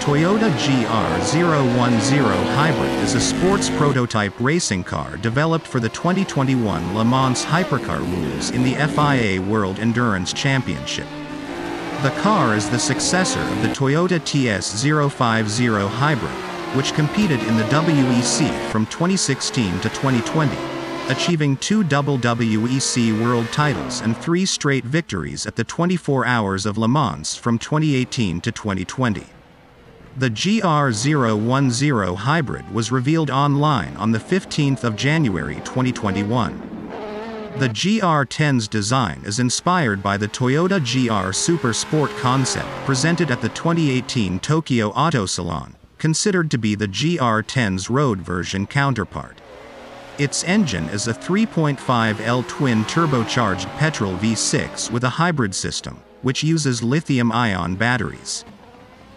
Toyota GR010 Hybrid is a sports prototype racing car developed for the 2021 Le Mans Hypercar Rules in the FIA World Endurance Championship. The car is the successor of the Toyota TS050 Hybrid, which competed in the WEC from 2016 to 2020, achieving two double WEC world titles and three straight victories at the 24 Hours of Le Mans from 2018 to 2020. The GR010 Hybrid was revealed online on the 15th of January 2021. The GR10's design is inspired by the Toyota GR Super Sport concept presented at the 2018 Tokyo Auto Salon, considered to be the GR10's road version counterpart. Its engine is a 3.5L twin turbocharged petrol V6 with a hybrid system, which uses lithium ion batteries.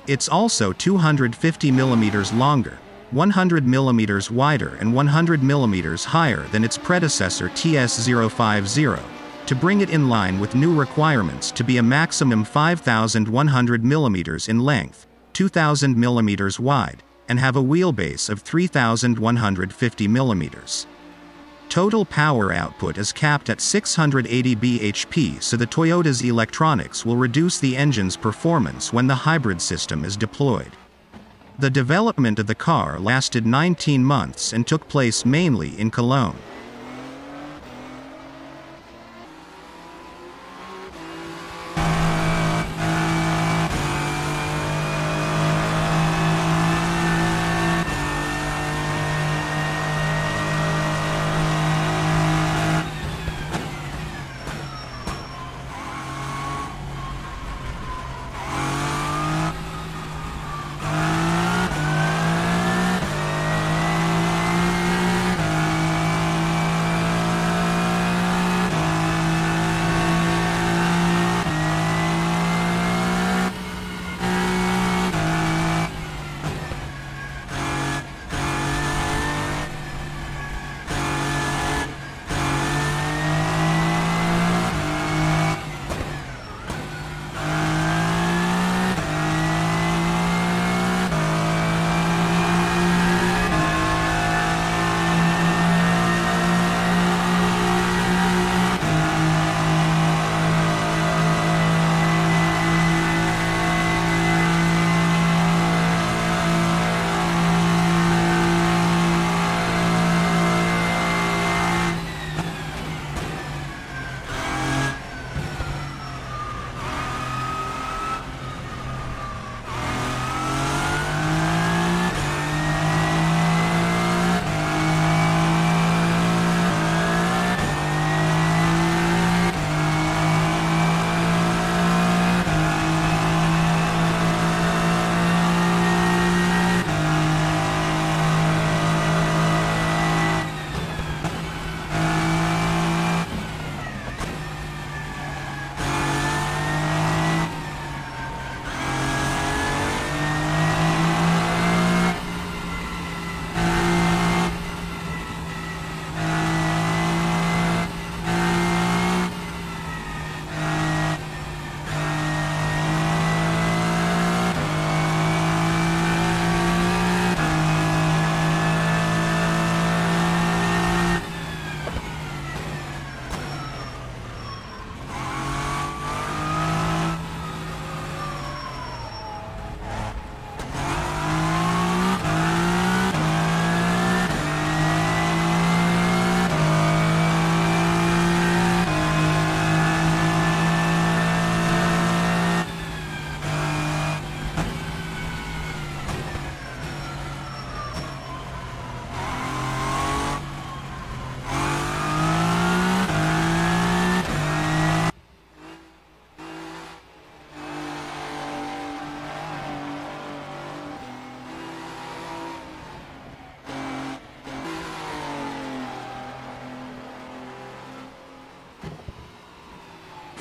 It's also 250 mm longer, 100 mm wider and 100 mm higher than its predecessor TS050, to bring it in line with new requirements to be a maximum 5100 mm in length, 2000 mm wide, and have a wheelbase of 3150 mm. Total power output is capped at 680 bhp so the Toyota's electronics will reduce the engine's performance when the hybrid system is deployed. The development of the car lasted 19 months and took place mainly in Cologne.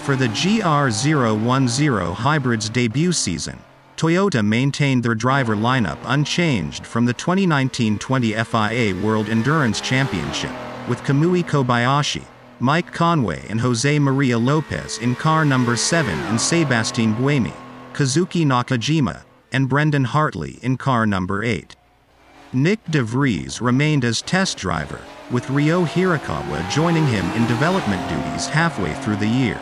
For the GR010 Hybrid's debut season, Toyota maintained their driver lineup unchanged from the 2019-20 FIA World Endurance Championship, with Kamui Kobayashi, Mike Conway and Jose Maria Lopez in car number 7 and Sebastien Buemi, Kazuki Nakajima, and Brendan Hartley in car number 8. Nyck de Vries remained as test driver, with Ryo Hirakawa joining him in development duties halfway through the year.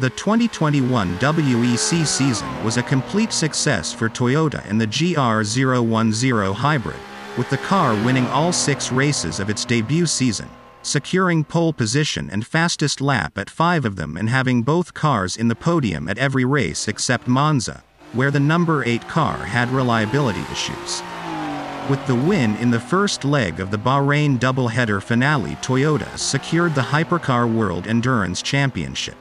The 2021 WEC season was a complete success for Toyota and the GR010 hybrid, with the car winning all six races of its debut season, securing pole position and fastest lap at five of them and having both cars in the podium at every race except Monza, where the number 8 car had reliability issues. With the win in the first leg of the Bahrain doubleheader finale Toyota secured the Hypercar World Endurance Championship.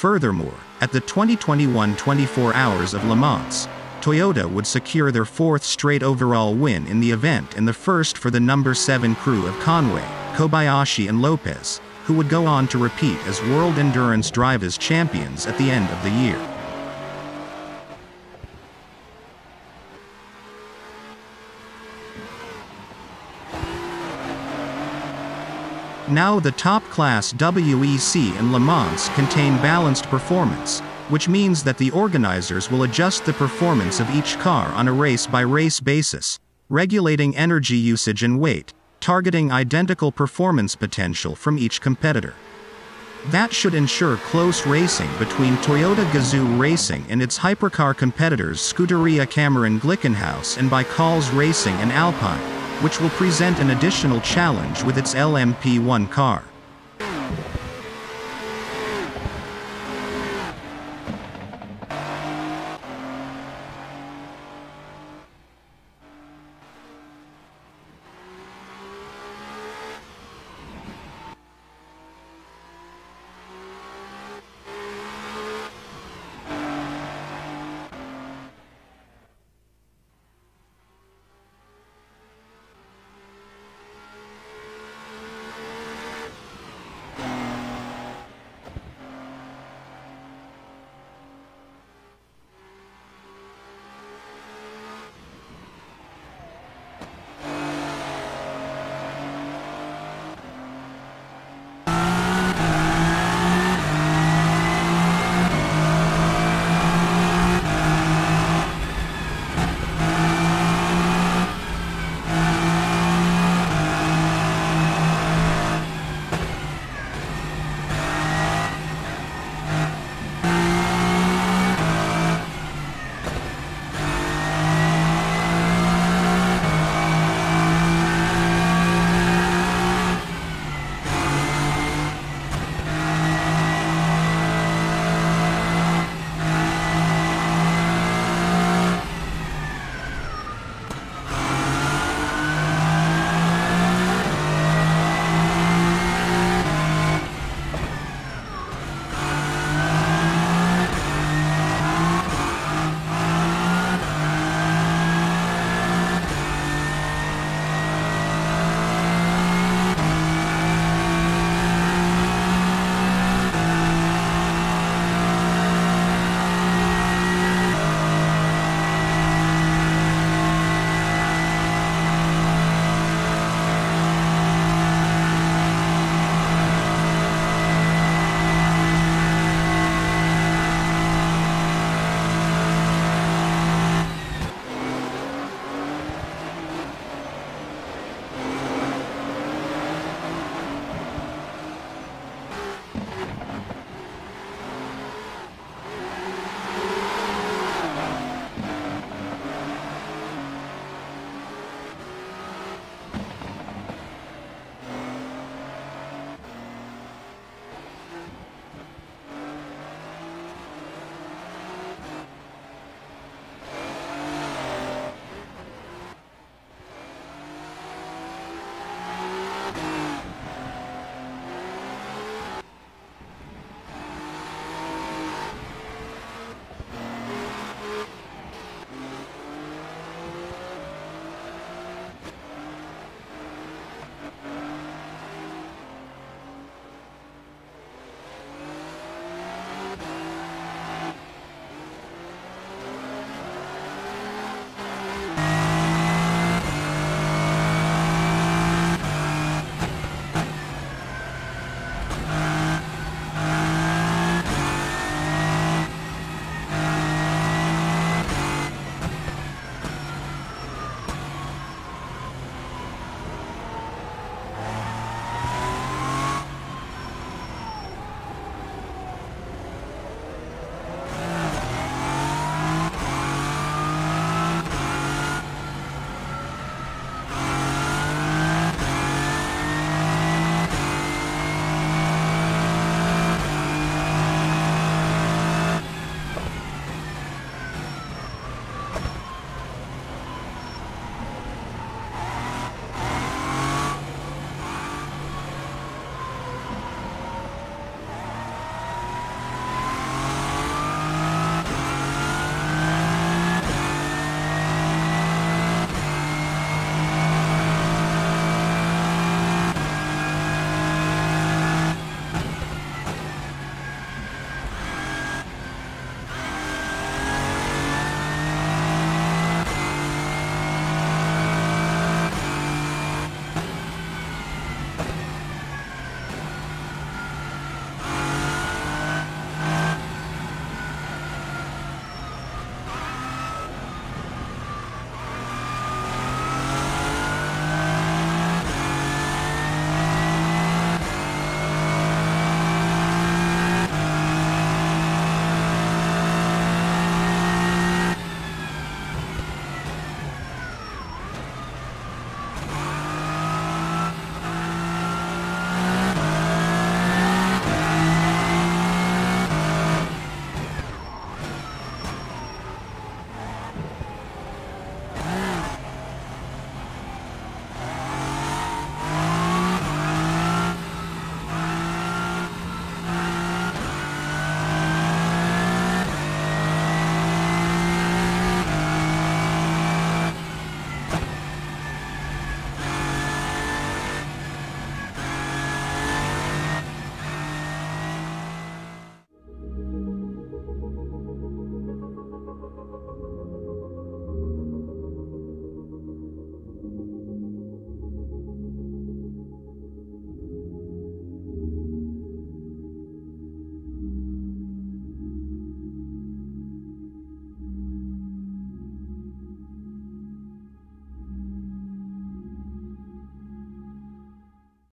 Furthermore, at the 2021 24 Hours of Le Mans, Toyota would secure their fourth straight overall win in the event and the first for the number 7 crew of Conway, Kobayashi and Lopez, who would go on to repeat as World Endurance Drivers champions at the end of the year. Now the top-class WEC and Le Mans contain balanced performance, which means that the organizers will adjust the performance of each car on a race-by-race basis, regulating energy usage and weight, targeting identical performance potential from each competitor. That should ensure close racing between Toyota Gazoo Racing and its hypercar competitors Scuderia Cameron Glickenhaus and ByKolles Racing and Alpine, which will present an additional challenge with its LMP1 car.